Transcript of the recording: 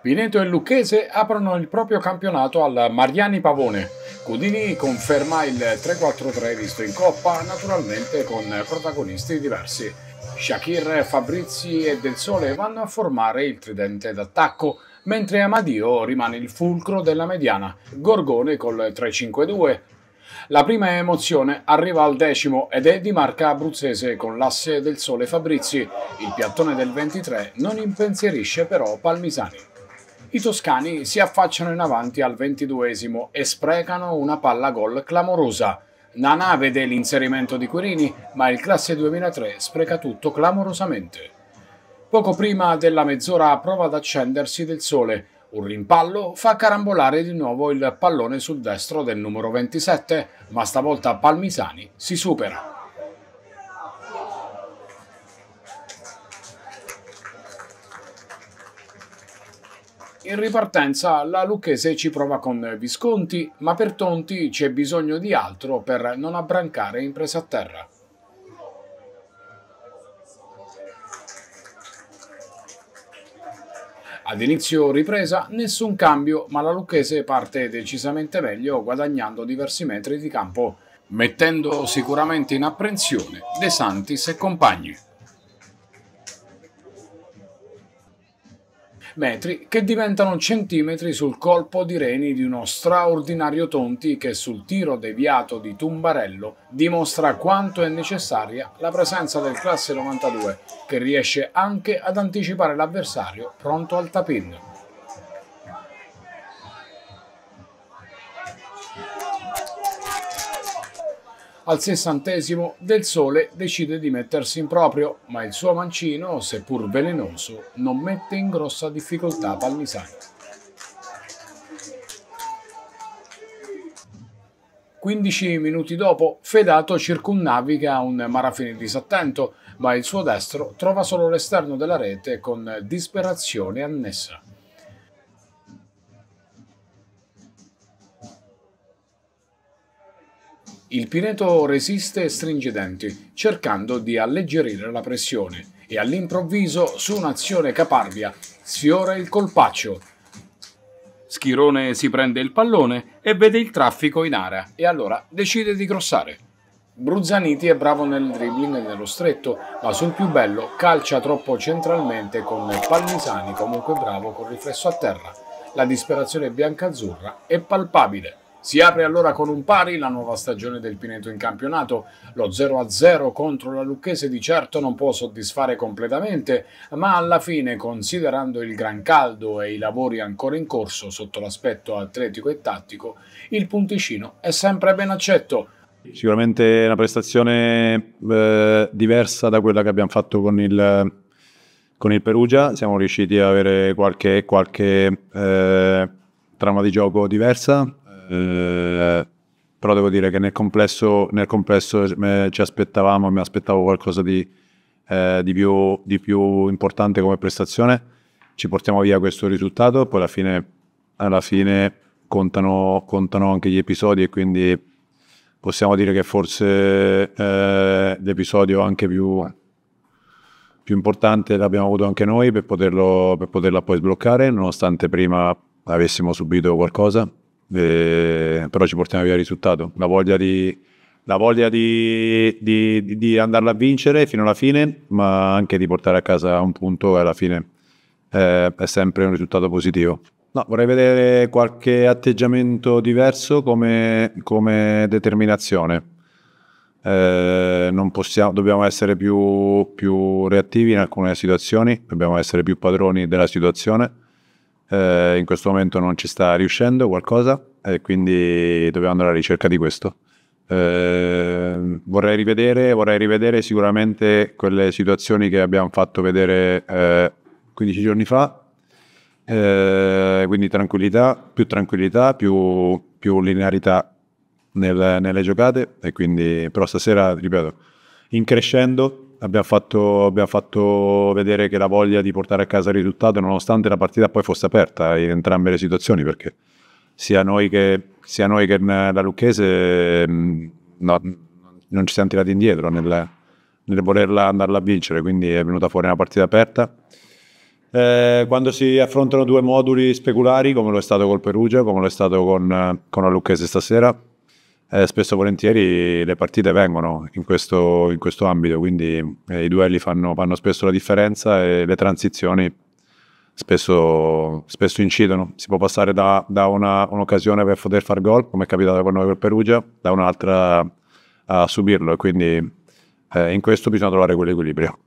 Pineto e Lucchese aprono il proprio campionato al Mariani Pavone. Cudini conferma il 3-4-3 visto in Coppa, naturalmente con protagonisti diversi. Shakir, Fabrizi e Del Sole vanno a formare il tridente d'attacco, mentre Amadio rimane il fulcro della mediana, Gorgone col 3-5-2. La prima emozione arriva al decimo ed è di marca abruzzese con l'asse del Sole Fabrizi. Il piattone del 23 non impensierisce però Palmisani. I toscani si affacciano in avanti al ventiduesimo e sprecano una palla gol clamorosa. Nana vede l'inserimento di Quirini, ma il classe 2003 spreca tutto clamorosamente. Poco prima della mezz'ora prova ad accendersi del sole. Un rimpallo fa carambolare di nuovo il pallone sul destro del numero 27, ma stavolta Palmisani si supera. In ripartenza la Lucchese ci prova con Visconti, ma per Tonti c'è bisogno di altro per non abbrancare in presa a terra. Ad inizio ripresa nessun cambio, ma la Lucchese parte decisamente meglio guadagnando diversi metri di campo, mettendo sicuramente in apprensione De Santis e compagni. Metri che diventano centimetri sul colpo di reni di uno straordinario Tonti che sul tiro deviato di Tumbarello dimostra quanto è necessaria la presenza del classe 92 che riesce anche ad anticipare l'avversario pronto al tapin. Al sessantesimo Del Sole decide di mettersi in proprio, ma il suo mancino, seppur velenoso, non mette in grossa difficoltà Palmisani. 15 minuti dopo, Fedato circunnaviga un Marafini disattento, ma il suo destro trova solo l'esterno della rete con disperazione annessa. Il Pineto resiste e stringe i denti, cercando di alleggerire la pressione, e all'improvviso, su un'azione caparbia, sfiora il colpaccio. Schirone si prende il pallone e vede il traffico in area, e allora decide di grossare. Bruzzaniti è bravo nel dribbling e nello stretto, ma sul più bello calcia troppo centralmente con Palmisani comunque bravo col riflesso a terra. La disperazione biancazzurra è palpabile. Si apre allora con un pari la nuova stagione del Pineto in campionato. Lo 0-0 contro la Lucchese di certo non può soddisfare completamente, ma alla fine, considerando il gran caldo e i lavori ancora in corso sotto l'aspetto atletico e tattico, il punticino è sempre ben accetto. Sicuramente una prestazione eh, diversa da quella che abbiamo fatto con il, con il Perugia. Siamo riusciti ad avere qualche, qualche eh, trama di gioco diversa, eh, però devo dire che nel complesso, nel complesso ci aspettavamo, mi aspettavo qualcosa di, eh, di, più, di, più, importante come prestazione. Ci portiamo via questo risultato, poi alla fine, alla fine contano, contano, anche gli episodi e quindi possiamo dire che forse eh, l'episodio anche più, più importante l'abbiamo avuto anche noi per poterlo, per poterla poi sbloccare, nonostante prima avessimo subito qualcosa eh, però ci portiamo via il risultato. La voglia di, la voglia di, di, di, andarla a vincere fino alla fine, ma anche di portare a casa un punto e alla fine eh, è sempre un risultato positivo. No, vorrei vedere qualche atteggiamento diverso come, come determinazione. Eh, possiamo, dobbiamo essere più, più reattivi in alcune situazioni, dobbiamo essere più padroni della situazione eh, in questo momento non ci sta riuscendo qualcosa e quindi dobbiamo andare alla ricerca di questo. Eh, vorrei, rivedere, vorrei rivedere sicuramente quelle situazioni che abbiamo fatto vedere eh, 15 giorni fa, eh, quindi tranquillità, più tranquillità, più, più linearità nel, nelle giocate e quindi però stasera, ripeto, in crescendo abbiamo fatto, abbiamo fatto, vedere che la voglia di portare a casa il risultato, nonostante la partita poi fosse aperta in entrambe le situazioni, perché sia noi che, sia noi che la Lucchese mm, no, non ci siamo tirati indietro nel, nel volerla andarla a vincere, quindi è venuta fuori una partita aperta. Eh, quando si affrontano due moduli speculari, come lo è stato col Perugia, come lo è stato con, con la Lucchese stasera, eh, spesso e volentieri le partite vengono in questo, in questo ambito, quindi eh, i duelli fanno, fanno, spesso la differenza e le transizioni spesso, spesso incidono. Si può passare da, da una, un'occasione per poter fare gol, come è capitato con noi col Perugia, da un'altra a subirlo e quindi eh, in questo bisogna trovare quell'equilibrio.